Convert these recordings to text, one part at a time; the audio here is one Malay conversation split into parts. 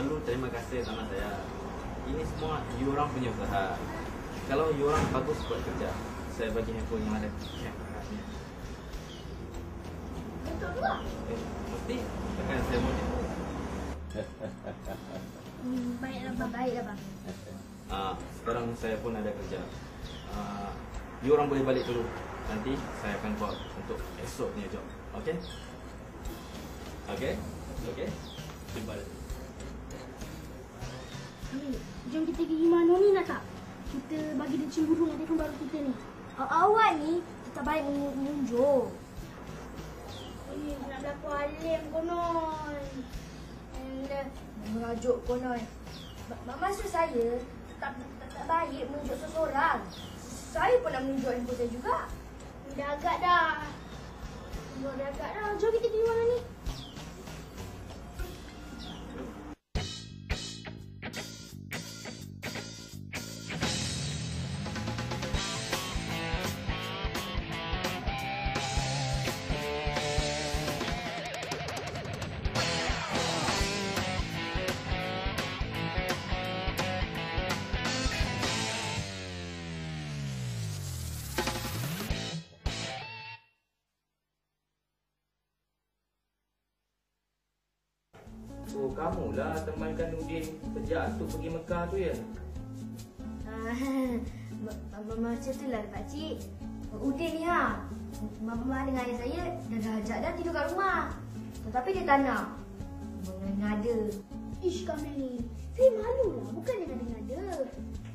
perlu terima kasih sama saya. Ini semua you orang punya usaha. Kalau you orang bagus buat kerja, saya bagi handphone yang ada. Eh, mesti akan saya mau jemput. Hmm, baiklah bang. Baiklah bang. Ah, sekarang saya pun ada kerja. Ah, you orang boleh balik dulu. Nanti saya akan buat untuk esok punya job. Okay? Okay? Okay? Jumpa lagi. Amin, jom kita pergi rumah Noni nak tak? Kita bagi dia cemburu dengan telefon baru kita ni. Awak ni, kita baik menunjuk. Eh, nak berlaku alim konon. Anda merajuk konon. Ma- ma- Maksud saya, tak, tak, tak baik menunjuk seseorang. Saya pun nak menunjuk handphone saya juga. Dah agak dah. Dah agak dah. Jom kita pergi rumah Noni. Oh, kamulah temankan Udin sejak tu pergi Mekah tu ya? Ah, ma- ma- Macam tu lah pakcik. Udin ni ha. Mama dengan ayah saya dah dah ajak dah tidur kat rumah. Tetapi dia tak nak. Mengada. Ish kami ni. Saya malu lah. Bukannya ngada-ngada.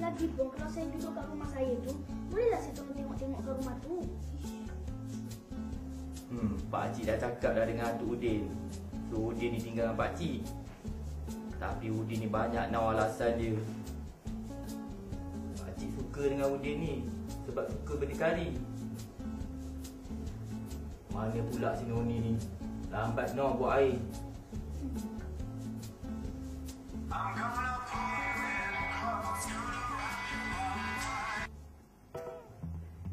Lagipun kalau saya duduk kat rumah saya tu, bolehlah saya tolong tengok-tengok ke rumah tu. Hmm, Pak Cik dah cakap dah dengan Atuk Udin. So Udin ni tinggal dengan Pak Cik. Tapi Udin ni banyak nak alasan dia. Pak Cik suka dengan Udin ni sebab suka berdikari. Mana pula si Noni ni? Lambat no buat air.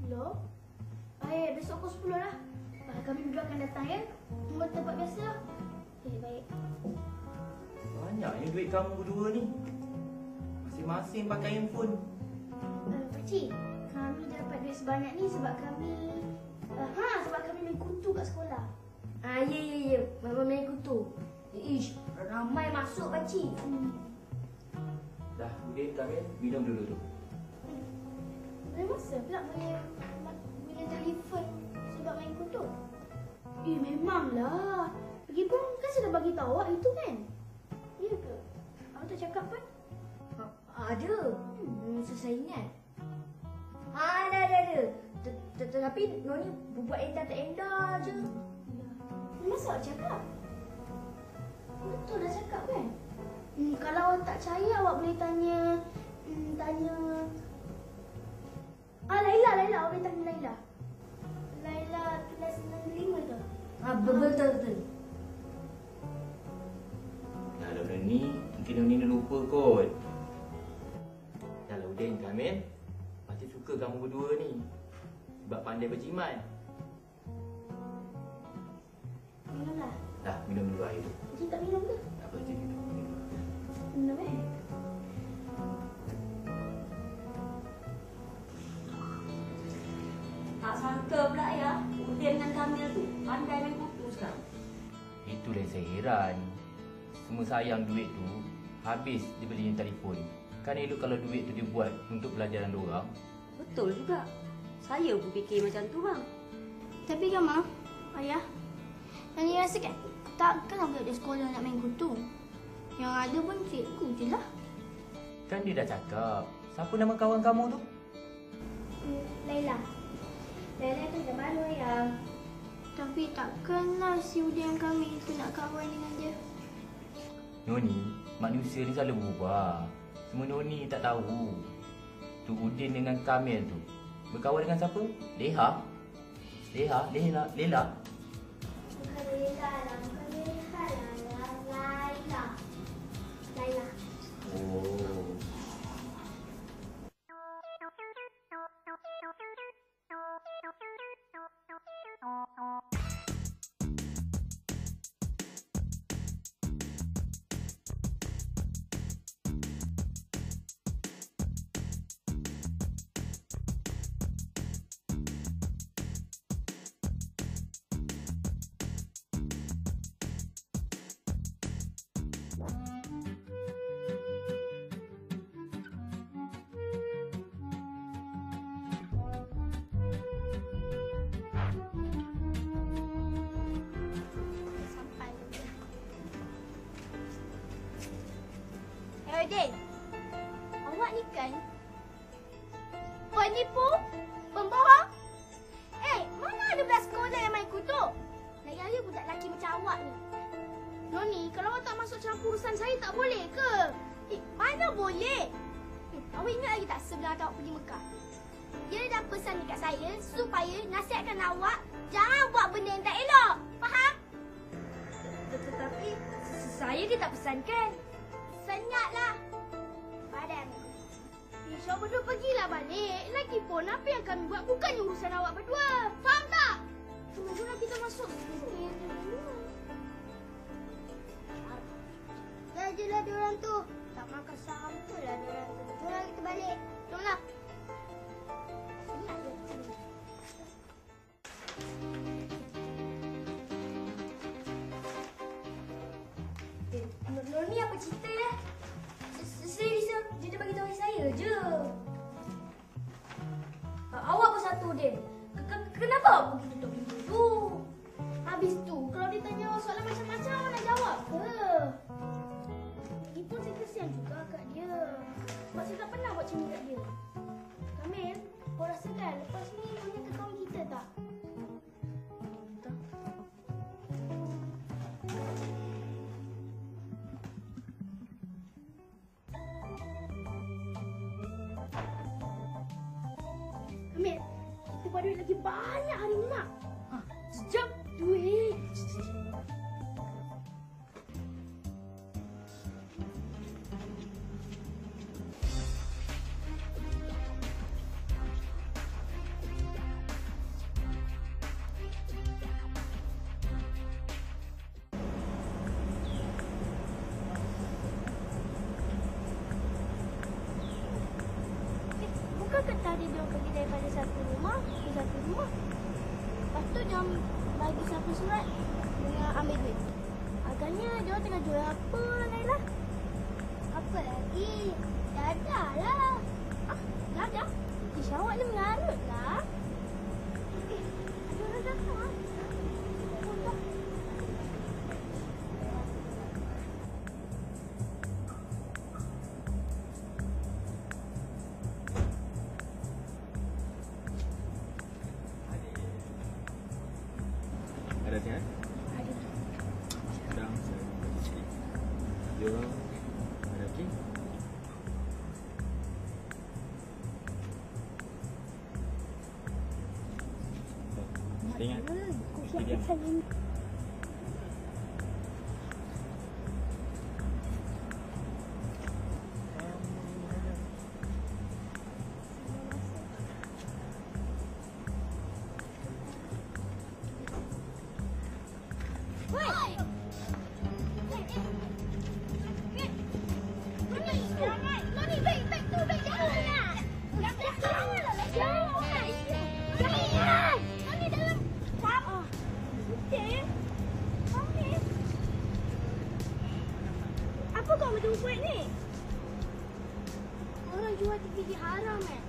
Hello? Eh, besok pukul 10 lah. Ah, kami berdua akan datang ya. Tunggu tempat biasa Eh, baik. Banyaknya duit kamu berdua ni. Masing-masing pakai handphone. Uh, Pakcik, kami dapat duit sebanyak ni sebab kami... Uh, ha, sebab kami main kutu kat sekolah. Ah, ya, ya, ya. Mama main kutu. Ish, ramai masuk pakcik. Hmm. Dah, Udin kami minum dulu tu. Dari masa pula boleh punya telefon sebab main kutu? Eh, memanglah. Lagipun kan saya dah bagi tahu awak itu kan? Ya ke? Awak tak cakap pun? Ah, Ada. Hmm, so saya ingat. Ah, ada, ada, ada. Tetapi Noni buat endah tak endah je. Masa awak cakap? Betul dah cakap kan? Hmm, kalau awak tak percaya awak boleh tanya hmm, tanya Ah Laila, Laila, awak boleh tanya Laila. Laila kelas 65 tu. Ah, betul, betul, betul. Pandai berjimat. Minumlah. Dah, minum dulu air tu. Cik tak minum ke? Tak apa, cik. Minum. Minum eh. Tak sangka pula ya, Udin dengan Kamil tu pandai main kutu sekarang. Itulah yang saya heran. Semua sayang duit tu, habis dibeliin telefon. Kan elok kalau duit tu dibuat untuk pelajaran diorang. Betul juga. Saya pun fikir macam tu bang. Tapi kan mak, ayah, Nani rasa kan takkan budak di sekolah nak main kutu. Yang ada pun cikgu je lah. Kan dia dah cakap. Siapa nama kawan kamu tu? Hmm, Laila. Laila tu dah baru ayah. Tapi takkanlah si Udin kami tu nak kawan dengan dia. Noni, manusia ni selalu berubah. Semua Noni tak tahu. Tu Udin dengan Kamil tu. Berkawan dengan siapa? Leha? Leha? Leha? Lela? Bukan Laila lah, Adik, awak ni kan penipu, pembohong. Eh, mana ada belas sekolah yang main kutuk? Lagi-lagi budak lelaki macam awak ni. Noni, kalau awak tak masuk campur urusan saya tak boleh ke? Eh, mana boleh? Eh, awak ingat lagi tak sebelum awak pergi Mekah? Dia dah pesan dekat saya supaya nasihatkan awak jangan buat benda yang tak elok. Faham? Tetapi saya dia tak pesankan. Senyaplah. Padan. Isya berdua pergilah balik. Lagipun apa yang kami buat bukannya urusan awak berdua. Faham tak? Cuma jom kita masuk. Sini. Dah je lah diorang tu. Tak makan sampai lah diorang tu. Jomlah kita balik. Jomlah. Kenapa awak pergi tutup pintu tu? Habis tu, kalau dia tanya soalan macam-macam, nak jawab ke? Lagipun saya kesian juga kat dia. Sebab saya tak pernah buat macam ni kat dia. Kamil, kau rasa kan lepas ni Nonya akan kawan kita tak? Tak. Banyak hari ni nak. Ha, sejam duit. Eh, Bukan ke tadi dia pergi daripada satu rumah rumah? Lepas tu dia bagi satu surat dengan ambil duit. Agaknya dia orang tengah jual apa Laila? Apa lagi? Dadah lah. Ah, dadah? Ish, awak ni mengarut lah. Ada orang datang Diorang ada okey? Ingat, Kau Mesti diam. Jual TV haram eh?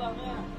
Allah'a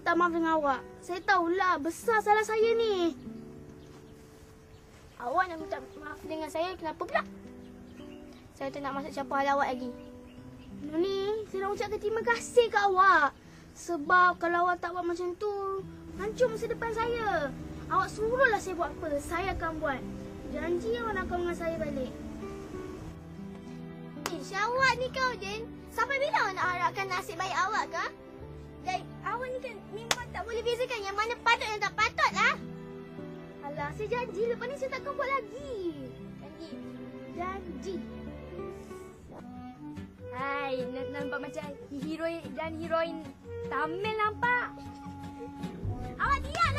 minta maaf dengan awak. Saya tahulah besar salah saya ni. Awak nak minta maaf dengan saya kenapa pula? Saya tak nak masuk campur hal awak lagi. Noni, saya nak ucapkan terima kasih kat awak. Sebab kalau awak tak buat macam tu, hancur masa depan saya. Awak suruhlah saya buat apa, saya akan buat. Janji awak nak kawan saya balik. Eh, syawak ni kau, Din. Sampai bila awak nak harapkan nasib baik awak ke? Dan awak ni kan memang tak boleh bezakan yang mana patut yang tak patut lah. Alah, saya janji lepas ni saya takkan buat lagi. Janji. Janji. Hai, nampak macam hero dan heroin Tamil nampak. Awak diam!